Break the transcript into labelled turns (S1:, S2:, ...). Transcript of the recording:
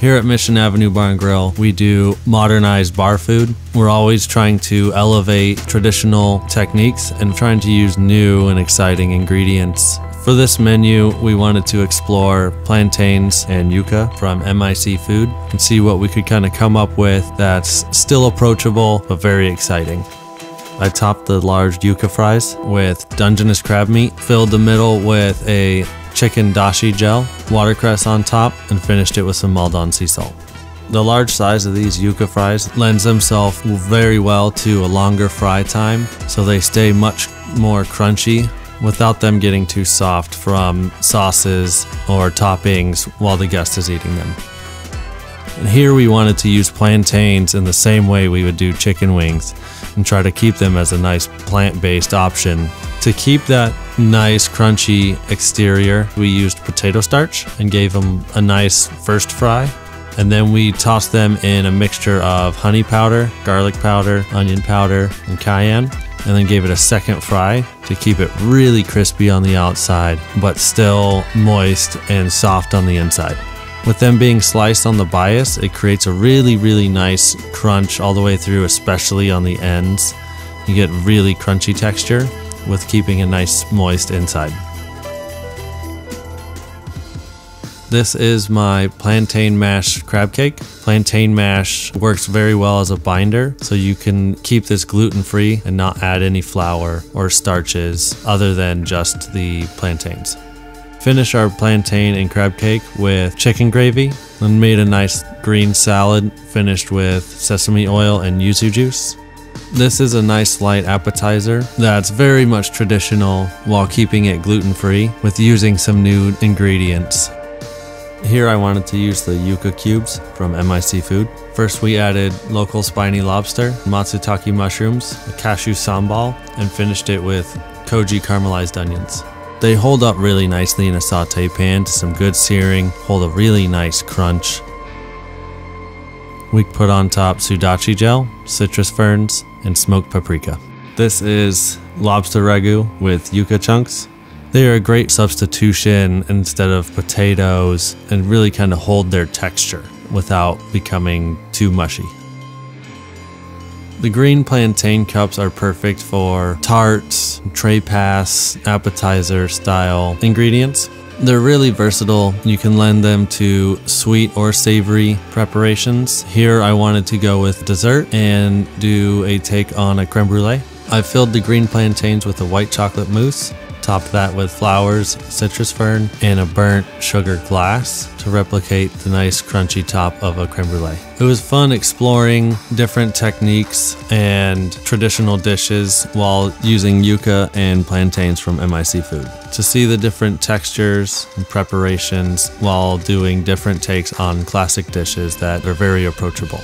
S1: Here at Mission Avenue Bar and Grill, we do modernized bar food. We're always trying to elevate traditional techniques and trying to use new and exciting ingredients. For this menu, we wanted to explore plantains and yuca from MIC Food and see what we could kind of come up with that's still approachable but very exciting. I topped the large yuca fries with Dungeness crab meat, filled the middle with a chicken dashi gel, watercress on top, and finished it with some Maldon sea salt. The large size of these yuca fries lends themselves very well to a longer fry time, so they stay much more crunchy without them getting too soft from sauces or toppings while the guest is eating them. And here we wanted to use plantains in the same way we would do chicken wings and try to keep them as a nice plant based option. To keep that nice crunchy exterior, we used potato starch and gave them a nice first fry. And then we tossed them in a mixture of honey powder, garlic powder, onion powder, and cayenne. And then gave it a second fry to keep it really crispy on the outside, but still moist and soft on the inside. With them being sliced on the bias, it creates a really, really nice crunch all the way through, especially on the ends. You get really crunchy texture with keeping a nice moist inside. This is my plantain mash crab cake. Plantain mash works very well as a binder, so you can keep this gluten free and not add any flour or starches other than just the plantains. Finish our plantain and crab cake with chicken gravy, and made a nice green salad finished with sesame oil and yuzu juice. This is a nice light appetizer that's very much traditional while keeping it gluten free with using some new ingredients. Here I wanted to use the yuca cubes from MIC Food. First we added local spiny lobster, matsutake mushrooms, cashew sambal, and finished it with koji caramelized onions. They hold up really nicely in a saute pan to some good searing, hold a really nice crunch. We put on top sudachi gel, citrus ferns, and smoked paprika. This is lobster ragu with yuca chunks. They are a great substitution instead of potatoes and really kind of hold their texture without becoming too mushy. The green plantain cups are perfect for tarts, tray pass, appetizer style ingredients. They're really versatile. You can lend them to sweet or savory preparations. Here I wanted to go with dessert and do a take on a creme brulee. I filled the green plantains with a white chocolate mousse Top that with flowers, citrus fern, and a burnt sugar glass to replicate the nice crunchy top of a creme brulee. It was fun exploring different techniques and traditional dishes while using yuca and plantains from MIC Food. To see the different textures and preparations while doing different takes on classic dishes that are very approachable.